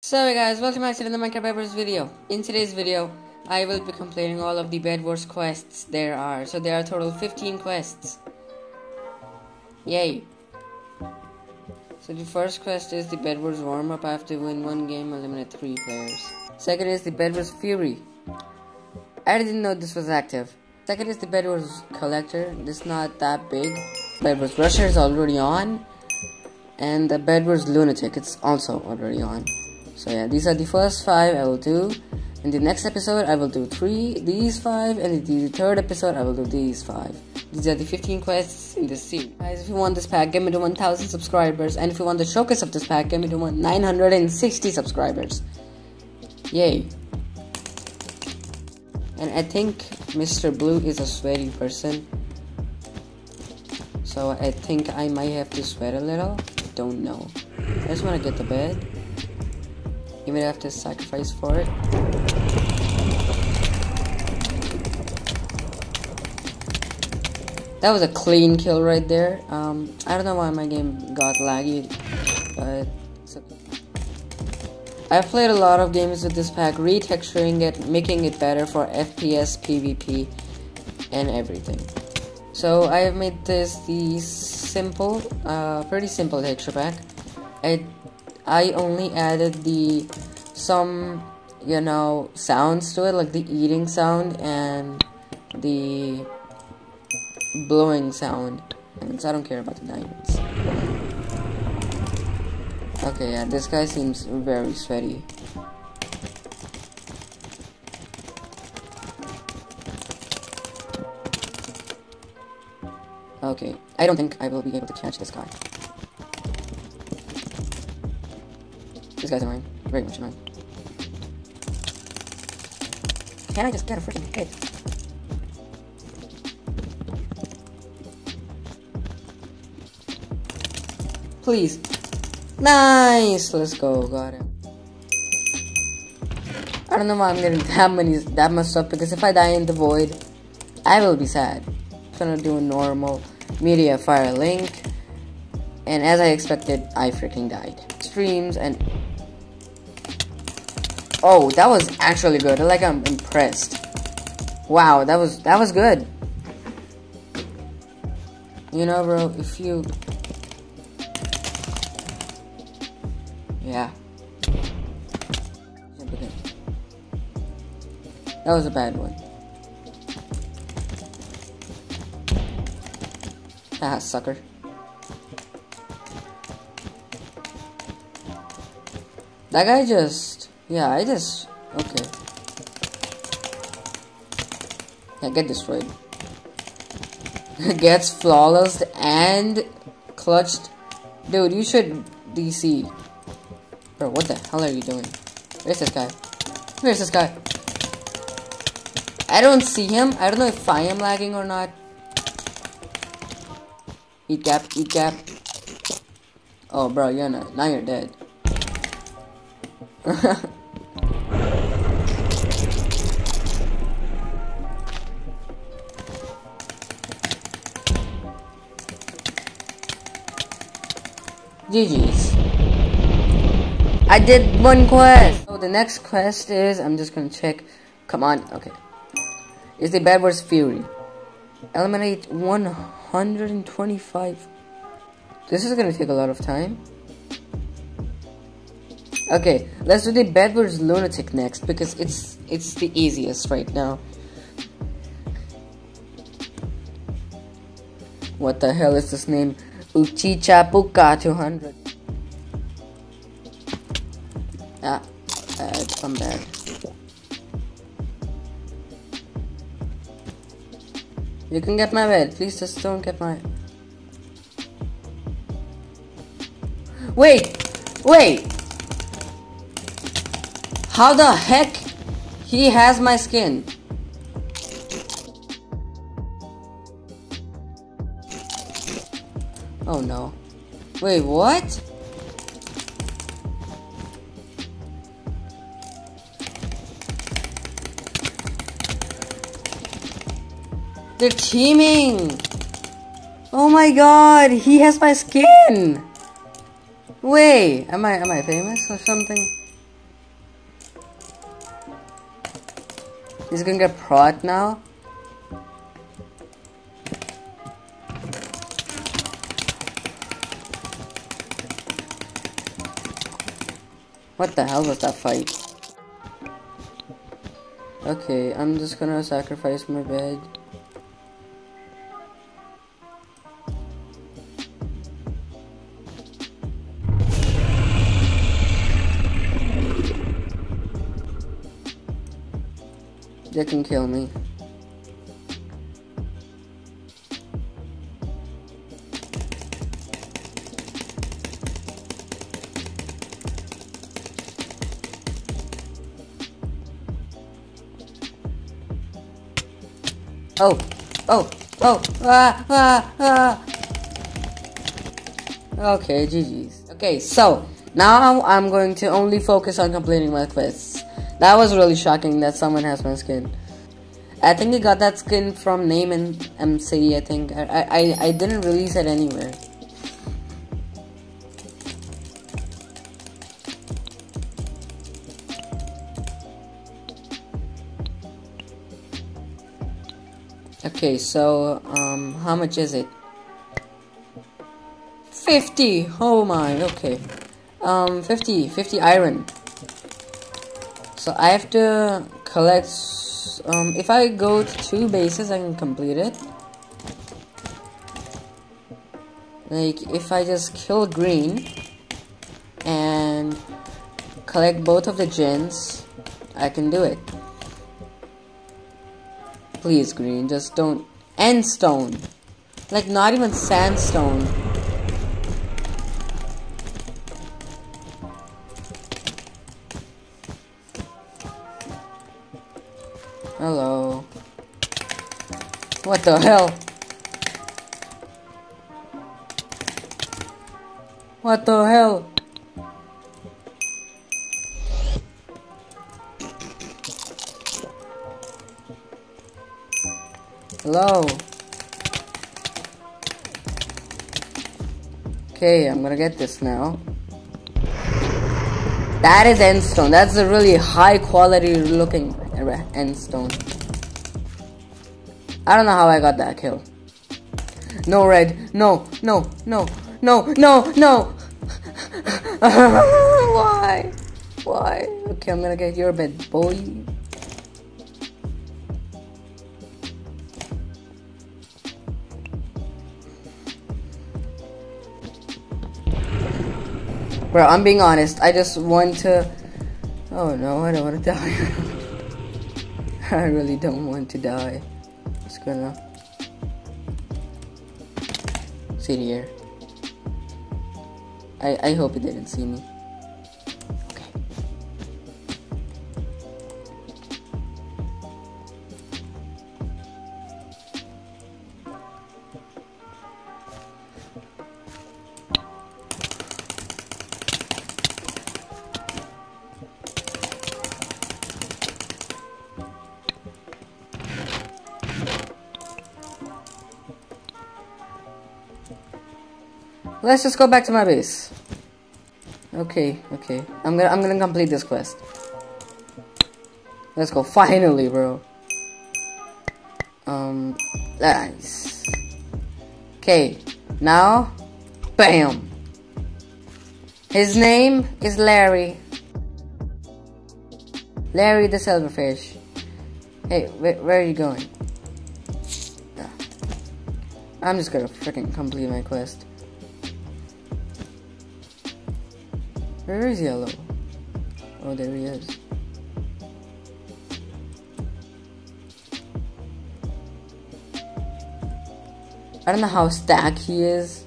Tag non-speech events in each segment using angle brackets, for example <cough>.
So hey guys, welcome back to another Minecraft Bedwars video. In today's video, I will be completing all of the Bed Wars quests there are. So there are total 15 quests. Yay. So the first quest is the Bed Wars warm-up. I have to win one game, eliminate three players. Second is the Bed Wars Fury. I didn't know this was active. Second is the Bed Wars Collector. This is not that big. Bed Wars Rusher is already on. And the Bed Wars Lunatic, it's also already on. So yeah, these are the first five I will do. In the next episode, I will do three, these five, and in the third episode, I will do these five. These are the 15 quests in this series. Guys, if you want this pack, get me to 1000 subscribers. And if you want the showcase of this pack, get me to 960 subscribers. Yay. And I think Mr. Blue is a sweaty person. So I think I might have to sweat a little. Don't know. I just want to get to bed. Even have to sacrifice for it. That was a clean kill right there. Um, I don't know why my game got laggy, but I've played a lot of games with this pack, retexturing it, making it better for FPS, PvP, and everything. So I have made this the simple, uh, pretty simple texture pack. I I only added the some you know sounds to it like the eating sound and the blowing sound. Because I don't care about the diamonds okay yeah this guy seems very sweaty. Okay I don't think I will be able to catch this guy this guy's annoying very much annoying can I just get a freaking hit? Please. Nice! Let's go. Got it. I don't know why I'm getting that many, that much stuff because if I die in the void, I will be sad. I'm gonna do a normal media fire link, and as I expected, I freaking died. Streams and Oh, that was actually good. Like I'm impressed. Wow, that was that was good. You know, bro, if you Yeah. That was a bad one. Ah, sucker. That guy just yeah, I just... Okay. Yeah, get destroyed. <laughs> Gets flawless and clutched. Dude, you should DC. Bro, what the hell are you doing? Where's this guy? Where's this guy? I don't see him. I don't know if I am lagging or not. Eat gap, eat gap. Oh, bro, you're not. Now you're dead. <laughs> GG's. I did one quest. So the next quest is, I'm just gonna check. Come on, okay. Is the Bed Wars Fury. Eliminate 125. This is gonna take a lot of time. Okay, let's do the Bed Wars Lunatic next because it's it's the easiest right now. What the hell is this name? Uchichapuka 200. Ah, bad, I'm bad. You can get my bed, please just don't get my... Wait! Wait! How the heck he has my skin? Oh no. Wait, what? They're teaming! Oh my god, he has my skin! Wait, am I am I famous or something? He's gonna get prod now? What the hell was that fight? Okay, I'm just gonna sacrifice my bed. They can kill me. Oh, oh, oh, ah, ah, ah. Okay, GG's. Okay, so now I'm going to only focus on completing my quests. That was really shocking that someone has my skin. I think he got that skin from NameMC. I think I I I didn't release it anywhere. Okay, so um, how much is it? 50! Oh my, okay. Um, 50, 50 iron. So I have to collect, um, if I go to two bases, I can complete it. Like, if I just kill green and collect both of the gens, I can do it. Please, green, just don't. End stone. Like, not even sandstone. Hello. What the hell? What the hell? Hello. Okay, I'm gonna get this now. That is endstone. That's a really high quality looking endstone. I don't know how I got that kill. No red. No, no, no, no, no, no. <laughs> Why? Why? Okay, I'm gonna get your bed, boy. Bro, I'm being honest. I just want to. Oh no, I don't want to die. <laughs> I really don't want to die. Just gonna sit here. I I hope he didn't see me. Let's just go back to my base. Okay, okay. I'm gonna I'm gonna complete this quest. Let's go. Finally, bro. Um, nice. Okay, now, bam. His name is Larry. Larry the Silverfish. Hey, where, where are you going? I'm just gonna freaking complete my quest. Where is yellow? Oh, there he is. I don't know how stack he is.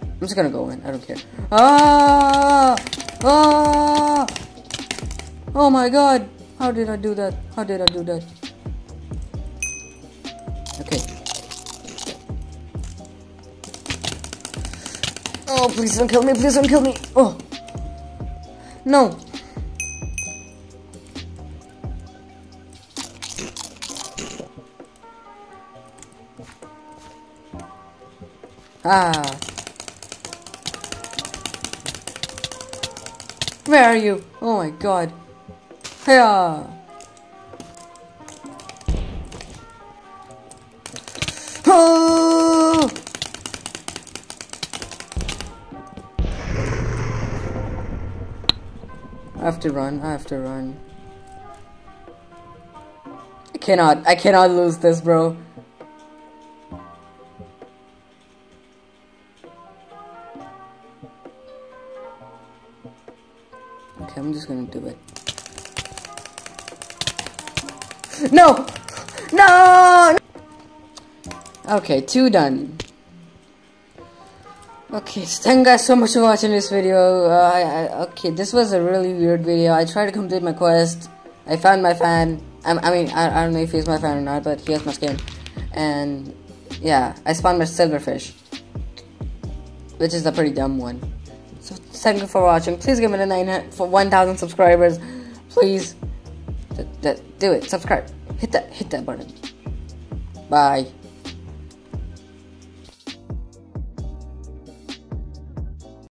I'm just gonna go in. I don't care. Ah! Ah! Oh my god! How did I do that? How did I do that? Okay. Oh, please don't kill me. Please don't kill me. Oh. No. Ah. Where are you? Oh my god. Yeah. Oh! I have to run. I have to run. I cannot. I cannot lose this, bro. Okay, I'm just gonna do it. No! No! Okay, two done. Okay, so thank you guys so much for watching this video. Uh, I, I, okay, this was a really weird video. I tried to complete my quest. I found my fan. I, I mean, I, I don't know if he's my fan or not, but he has my skin. And yeah, I spawned my silverfish, which is a pretty dumb one. So thank you for watching. Please give me the 9 for 1,000 subscribers. Please, do it. Subscribe. Hit that. Hit that button. Bye.